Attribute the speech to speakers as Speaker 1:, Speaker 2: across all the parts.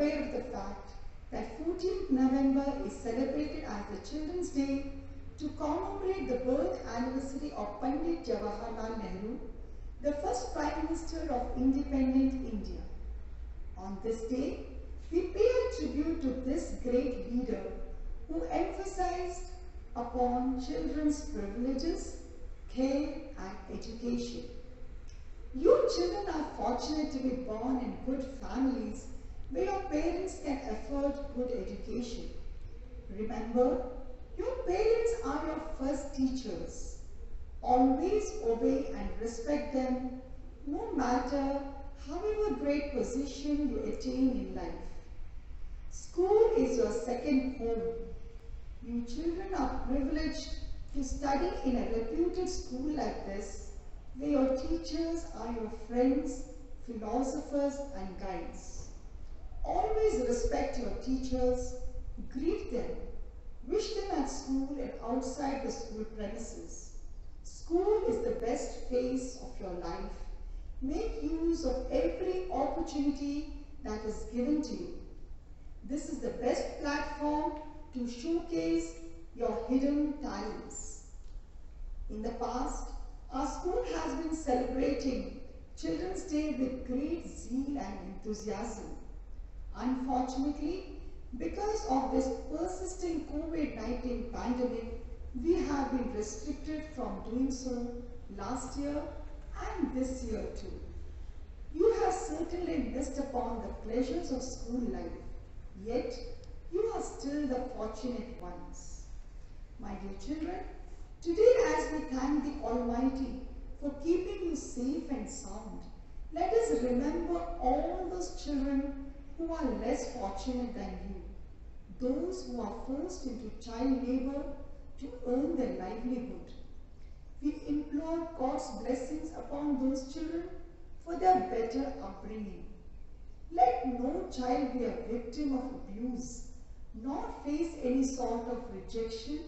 Speaker 1: aware of the fact that 14th November is celebrated as the Children's Day to commemorate the birth anniversary of Pandit Jawaharlal Nehru, the first Prime Minister of independent India. On this day, we pay a tribute to this great leader who emphasized upon children's privileges, care and education. You children are fortunate to be born in good families your parents can afford good education. Remember, your parents are your first teachers. Always obey and respect them no matter however great position you attain in life. School is your second home. You children are privileged to study in a reputed school like this, where your teachers are your friends, philosophers and guides. Always respect your teachers, greet them, wish them at school and outside the school premises. School is the best phase of your life. Make use of every opportunity that is given to you. This is the best platform to showcase your hidden talents. In the past, our school has been celebrating Children's Day with great zeal and enthusiasm. Unfortunately, because of this persisting COVID-19 pandemic, we have been restricted from doing so last year and this year too. You have certainly missed upon the pleasures of school life, yet you are still the fortunate ones. My dear children, today as we thank the Almighty for keeping you safe and sound, let us remember all those children who are less fortunate than you, those who are forced into child labor to earn their livelihood. We implore God's blessings upon those children for their better upbringing. Let no child be a victim of abuse, nor face any sort of rejection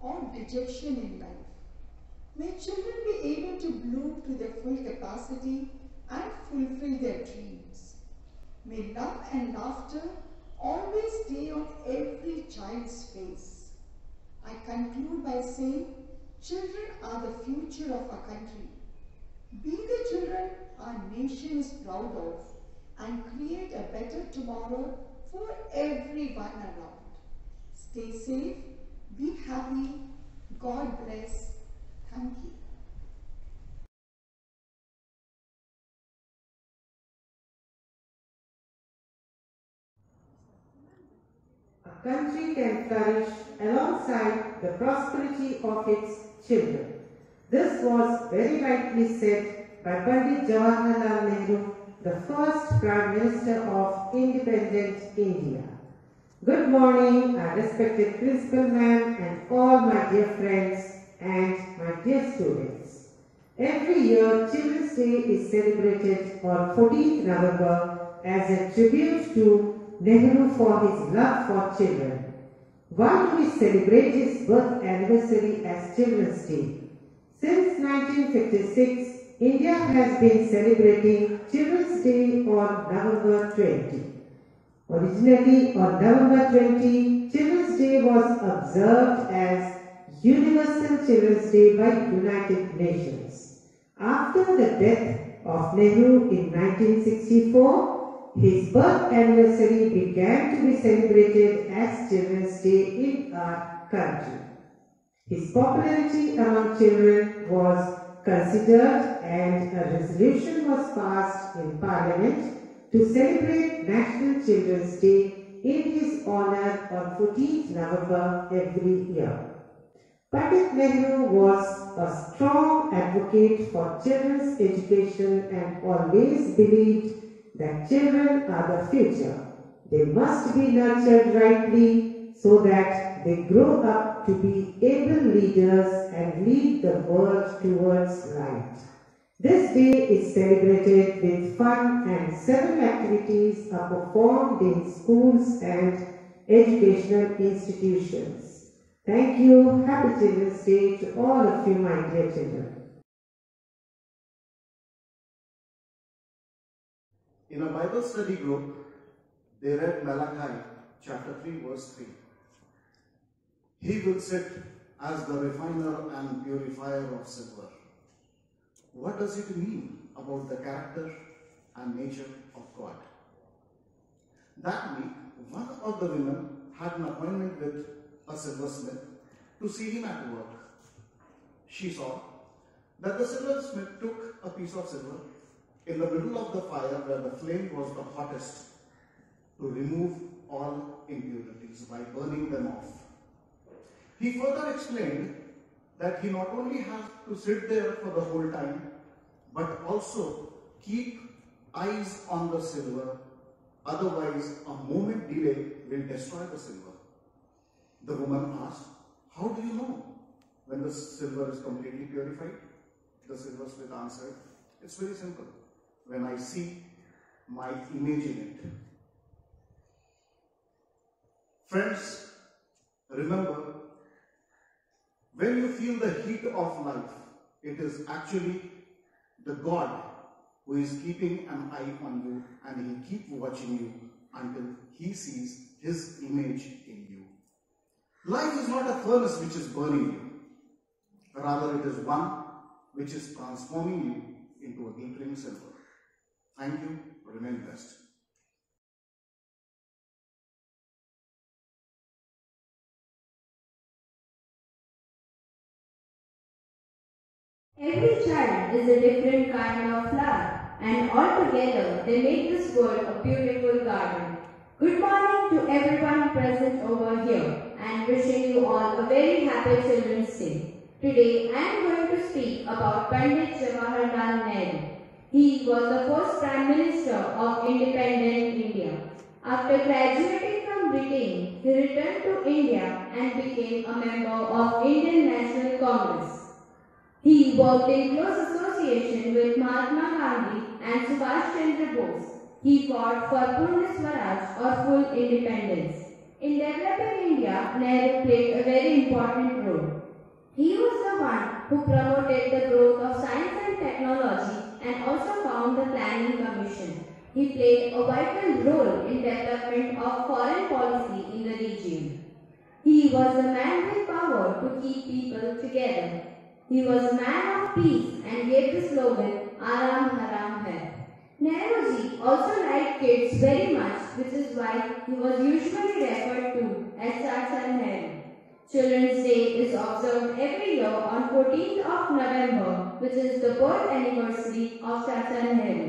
Speaker 1: or dejection in life. May children be able to bloom to their full capacity and fulfill their dreams. May love and laughter always stay on every child's face. I conclude by saying, children are the future of our country. Be the children our nation is proud of and create a better tomorrow for everyone around. Stay safe, be happy, God bless. Thank you.
Speaker 2: Country can flourish alongside the prosperity of its children. This was very rightly said by Pandit Jawaharlal Nehru, the first Prime Minister of independent India. Good morning, our respected Principal Ma'am and all my dear friends and my dear students. Every year, Children's Day is celebrated on 14th November as a tribute to Nehru for his love for children. Why do we celebrate his birth anniversary as Children's Day? Since 1956, India has been celebrating Children's Day on November 20. Originally on November 20, Children's Day was observed as Universal Children's Day by United Nations. After the death of Nehru in 1964, his birth anniversary began to be celebrated as Children's Day in our country. His popularity among children was considered and a resolution was passed in Parliament to celebrate National Children's Day in his honor on 14th November every year. Pandit Nehru was a strong advocate for children's education and always believed that children are the future. They must be nurtured rightly so that they grow up to be able leaders and lead the world towards light. This day is celebrated with fun and several activities are performed in schools and educational institutions. Thank you. Happy Children's Day to all of you, my dear children.
Speaker 3: In a Bible study group, they read Malachi chapter 3, verse 3. He will sit as the refiner and purifier of silver. What does it mean about the character and nature of God? That week, one of the women had an appointment with a silversmith to see him at work. She saw that the silversmith took a piece of silver in the middle of the fire where the flame was the hottest to remove all impurities by burning them off. He further explained that he not only has to sit there for the whole time, but also keep eyes on the silver, otherwise, a moment delay will destroy the silver. The woman asked, How do you know when the silver is completely purified? The silversmith answered, It's very simple. When I see my image in it. Friends, remember, when you feel the heat of life, it is actually the God who is keeping an eye on you and he keeps watching you until he sees his image in you. Life is not a furnace which is burning you. Rather, it is one which is transforming you into a glittering silver. Thank you. Remain blessed.
Speaker 4: Every child is a different kind of flower, and altogether they make this world a beautiful garden. Good morning to everyone present over here, and wishing you all a very happy Children's Day. Today I am going to speak about Pandit Jawaharlal Nehru. He was the first Prime Minister of independent India. After graduating from Britain, he returned to India and became a member of Indian National Congress. He worked in close association with Mahatma Gandhi and Subhash Chandra Bose. He fought for Purna Swaraj or full independence. In developing India, Nehru played a very important role. He was the one who promoted the growth of science and technology and also found the Planning Commission. He played a vital role in development of foreign policy in the region. He was a man with power to keep people together. He was a man of peace and gave the slogan Aram Haram Hai. Nehruji also liked kids very much, which is why he was usually referred to as Chacha Nehru. Children's Day is observed every year on 14th of November, which is the birth anniversary of Chacha Nehru.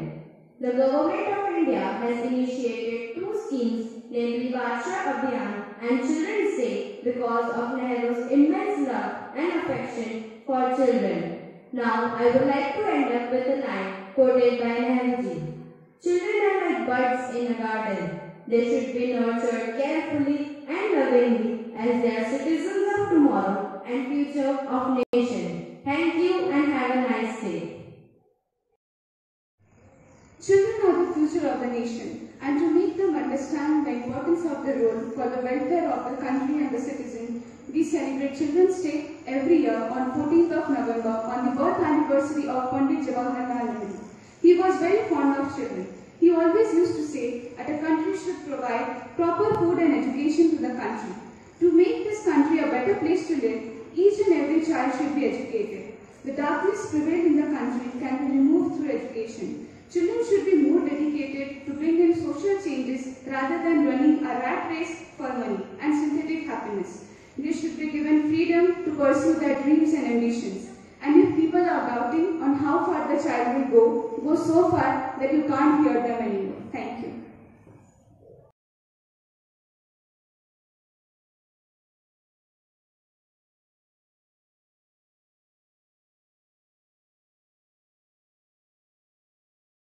Speaker 4: The Government of India has initiated two schemes, namely Varsha Abhiyan and Children's Day, because of Nehru's immense love and affection for children. Now, I would like to end up with a line quoted by Nehruji. Children are like buds in a garden. They should be nurtured carefully and lovingly as they are citizens of tomorrow and future of nation. Thank you and have a nice day.
Speaker 5: Children are the future of the nation, and to make them understand the importance of their role for the welfare of the country and the citizen, we celebrate Children's Day every year on 14th of November on the birth anniversary of Pandit Jawaharlal Nehru. He was very fond of children. He always used to say that a country should provide proper food and education to the country. To make this country a better place to live, each and every child should be educated. The darkness prevailing in the country can be removed through education. Children should be more dedicated to bring in social changes rather than running a rat race for money and synthetic happiness. They should be given freedom to pursue their dreams and ambitions. And if people are doubting on how far the child will go, go so far that you can't hear them anymore. Thank you.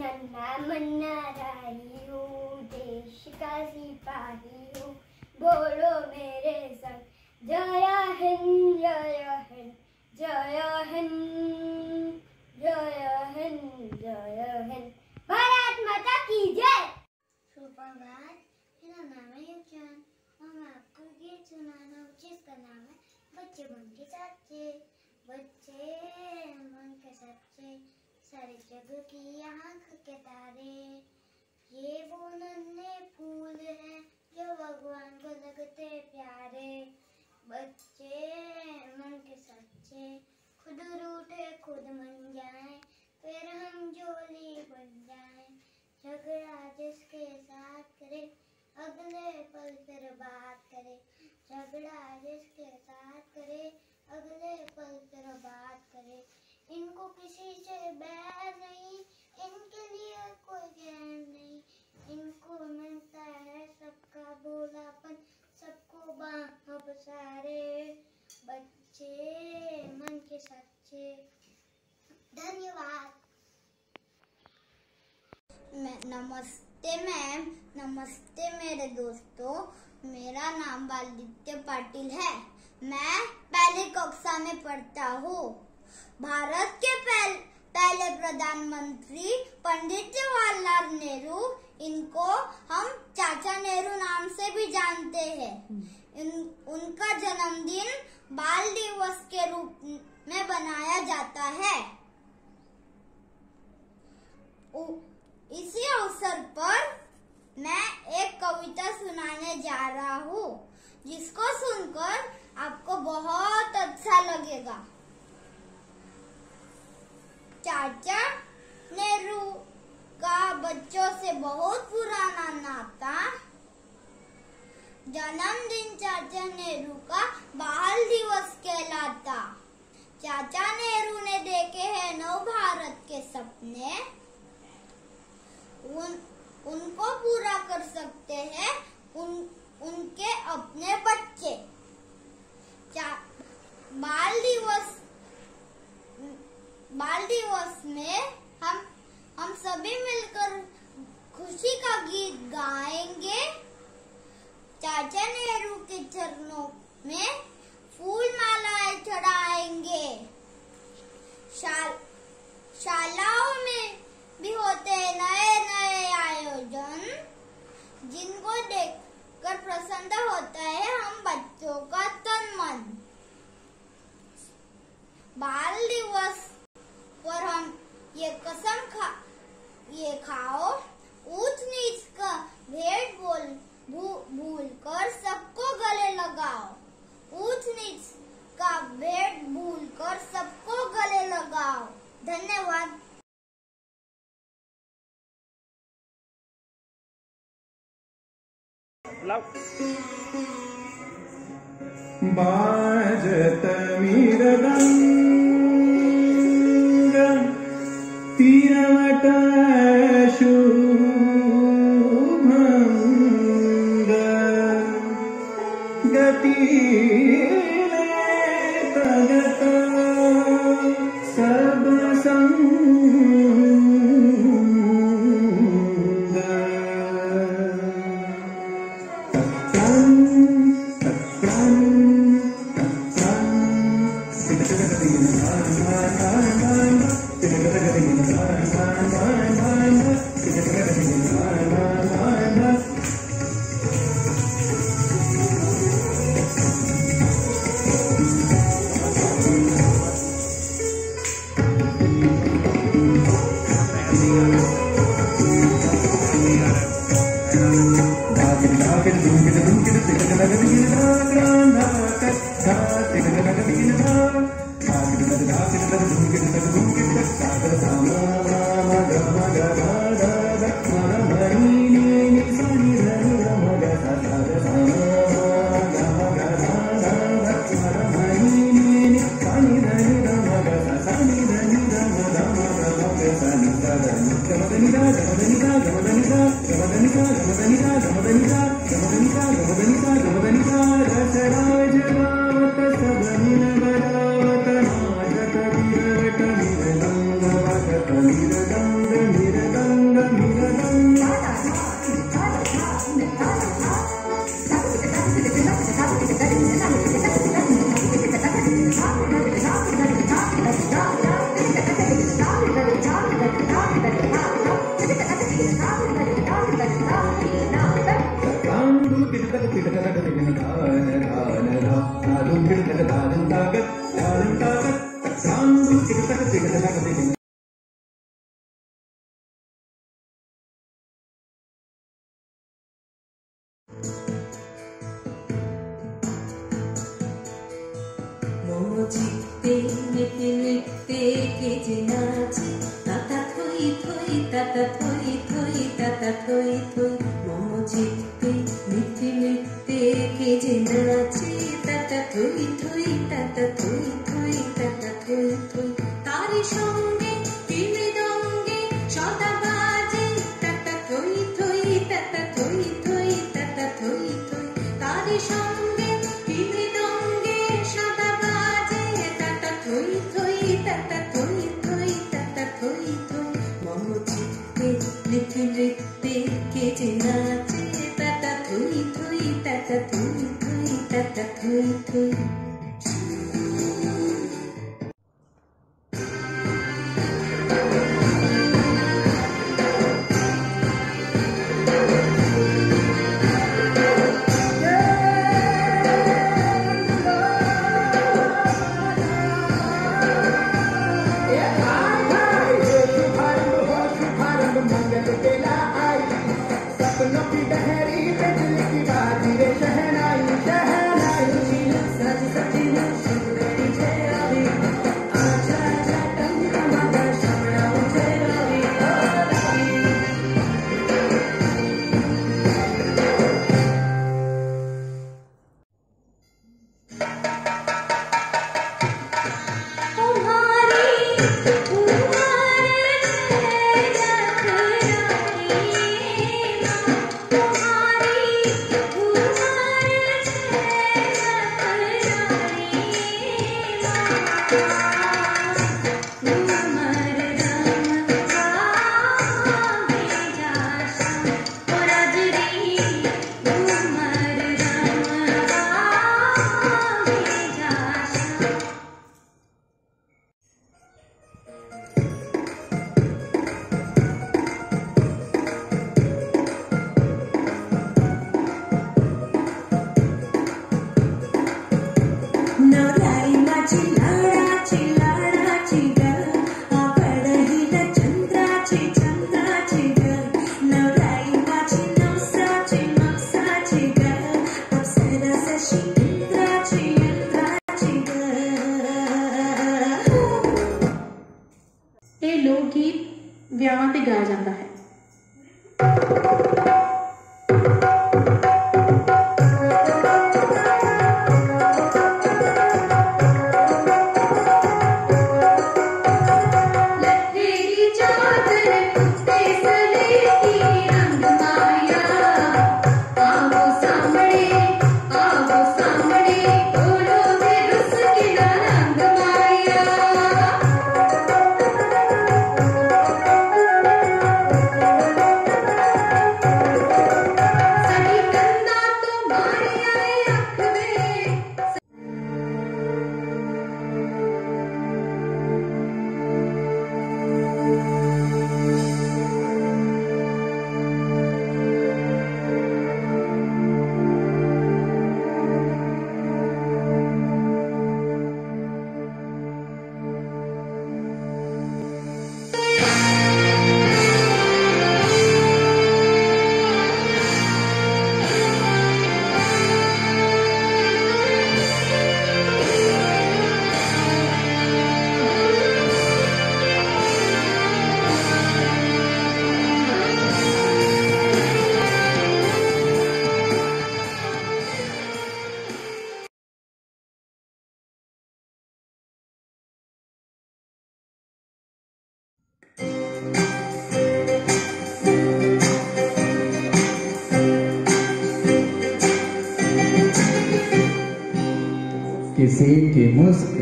Speaker 6: नन्हा मन्ना राही हूँ देश का सिपाही हूँ बोलो मेरे संग जय हिंद जय हिंद जय हिंद जय हिंद जय हिंद। भारत माता की जय।
Speaker 7: सुप्रभात, मेरा नाम है युगजान और मैं आपको गीत सुनाना हूँ जिसका नाम है बच्चे मन के सच्चे बच्चे मन के सच्चे सारे जग की आँख के तारे ये वो नन्हे फूल हैं जो भगवान को लगते प्यारे बच्चे मन के सच्चे खुद रूठे खुद मन जाए फिर हम जोली बन जाए झगड़ा जिसके साथ करे अगले पल फिर बात करे झगड़ा जिसके साथ करे अगले इनको किसी से बैर नहीं, इनके लिए कोई गैर नहीं। इनको मिलता है सबका बोलापन, सबको बाहों पसारे बच्चे, मन के सच्चे। धन्यवाद। नमस्ते मैम। नमस्ते मेरे दोस्तों। मेरा नाम बालदित्य पाटिल है। मैं पहली कक्षा में पढ़ता हूँ। भारत के पहले पहले प्रधानमंत्री पंडित जवाहरलाल नेहरू इनको हम चाचा नेहरू नाम से भी जानते हैं। इन, उनका जन्मदिन बाल दिवस के रूप में बनाया जाता है। इसी अवसर पर मैं एक कविता सुनाने जा रहा हूँ जिसको सुनकर आपको बहुत अच्छा लगेगा। चाचा नेहरू का बच्चों से बहुत पुराना नाता। जन्मदिन चाचा नेहरू का बाल दिवस कहलाता। चाचा नेहरू ने देखे हैं नव भारत के सपने। उन, उनको पूरा कर सकते हैं उन, उनके अपने बच्चे। बाल दिवस बाल दिवस में हम हम सभी मिलकर
Speaker 8: बाजतमिरदम् থই তারি সঙ্গে মৃদঙ্গে সদা বাজে তাতা থই থই তাতা থই থই তাতা থই থই। তারি সঙ্গে মৃদঙ্গে সদা বাজে তাতা থই থই তাতা থই থই তাতা থই থই। মম চিত্তে নৃত্যে নৃত্যে কে যে নাচে তাতা থই থই তাতা থই থই তাতা থই থই। I'll be
Speaker 9: the head.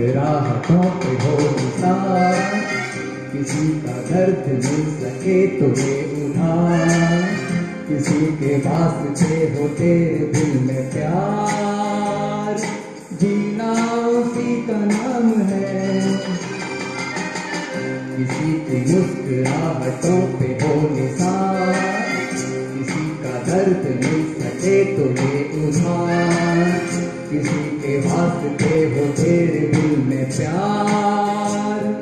Speaker 9: मुस्कुराहटों पे हो निसार। किसी का दर्द मिल सके तुम्हें उधार। किसी के वास्ते हो तेरे दिल में प्यार। जीना उसी का नाम है। किसी की मुस्कुराहटों पे हो निसार। किसी का दर्द मिल सके तुम्हें उधार। किसी के वास्ते हो तेरे दिल में प्यार।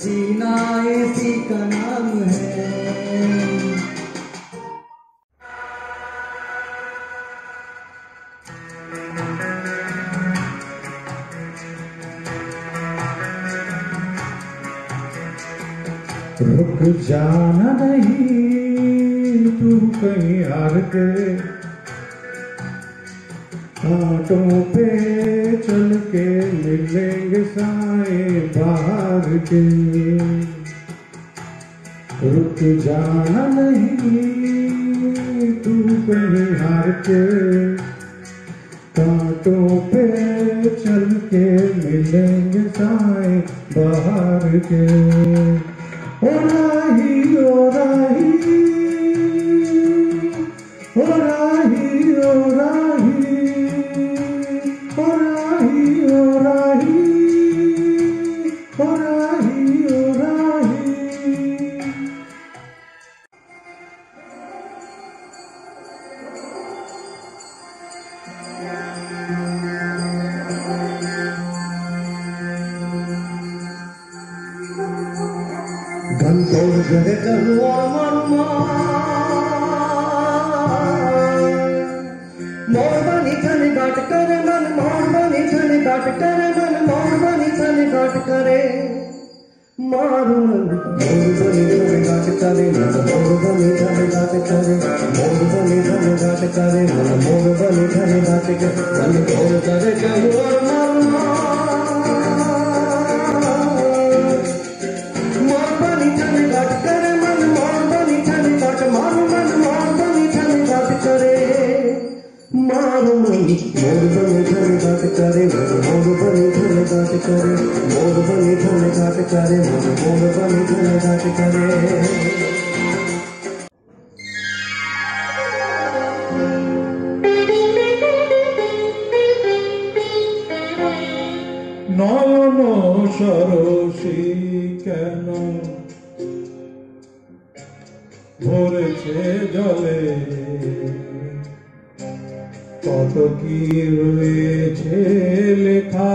Speaker 9: जीना इसी का नाम है।
Speaker 10: रुक जाना नहीं, तू कहीं हार के कांटों पे चल के मिलेंगे साए बाहर के। रुक जाना नहीं तू कहीं हार के। कांटों पे चल के मिलेंगे साए बाहर के। ओ राही ओ राही
Speaker 11: ಕರೆ ಮಾರುನನ್ನು ಮೋದುವನೆ ಗಾಟುತ್ತಾರೆ ನನ್ನ ಮೋದುವನೆ ಗಾಟುತ್ತಾರೆ ಮೋದುವನೆ ಗಾಟುತ್ತಾರೆ ನನ್ನ ಮೋದುವನೆ ಗಾಟುತ್ತಾರೆ ನನ್ನ ಮೋದುವನೆ ಗಾಟುತ್ತಾರೆ ಮಾರು ಮೋದು ಬನೆ ಧರೆ ದಾಟ ಕರೆ ಮೋದು ಬನೆ ಧರೆ ದಾಟ ಕರೆ ঘাটে করে মন মন পানি ধরে ঘাটে করে
Speaker 10: নয়ন সরসী কেন? ভরেছে জলে, কত কি রয়েছে লেখা?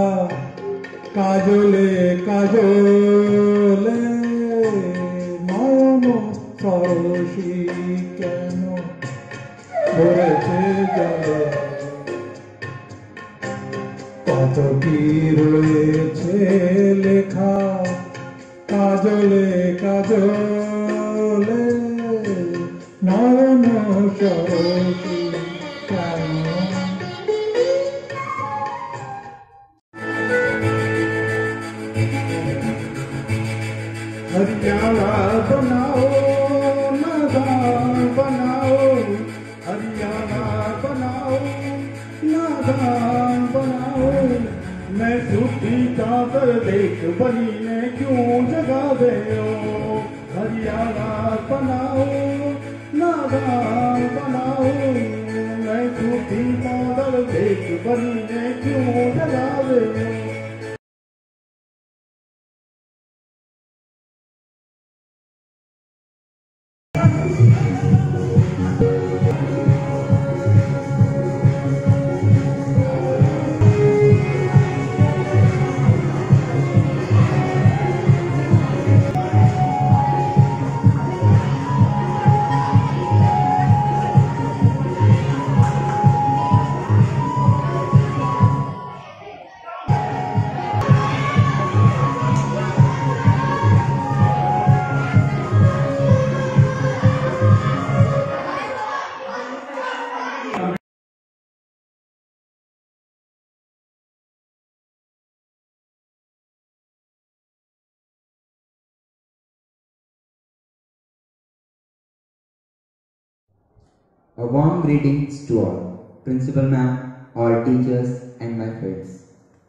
Speaker 10: কাজলে কাজলে। নয়ন সরসী কেন ভরেছে জলে? কত কি রয়েছে झूठी चादर देख बनी ने क्यों जगा दे हरियाणा बनाओ, नादान बनाओ। मैं झूठी चादर देख बनी ने क्यों जगा दे
Speaker 12: A warm greetings to all, Principal Ma'am, all teachers and my friends.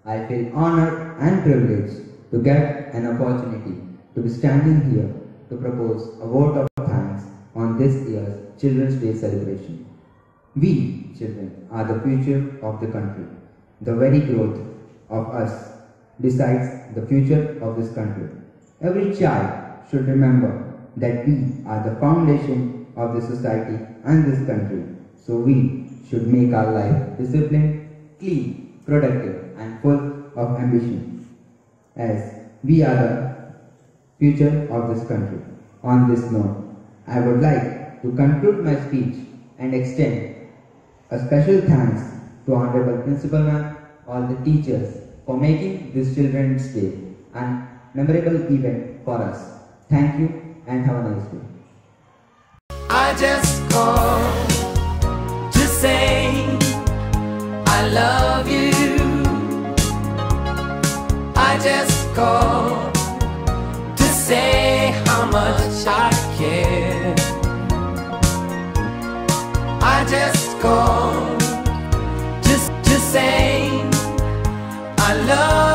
Speaker 12: I feel honored and privileged to get an opportunity to be standing here to propose a vote of thanks on this year's Children's Day celebration. We, children, are the future of the country. The very growth of us decides the future of this country. Every child should remember that we are the foundation of the society and this country. So we should make our life disciplined, clean, productive and full of ambition. As we are the future of this country. On this note, I would like to conclude my speech and extend a special thanks to Honorable Principal Ma'am, all the teachers for making this Children's Day an memorable event for us. Thank you and have a nice day.
Speaker 13: I just called to say I love you. I just called to say how much I care. I just called just to say I love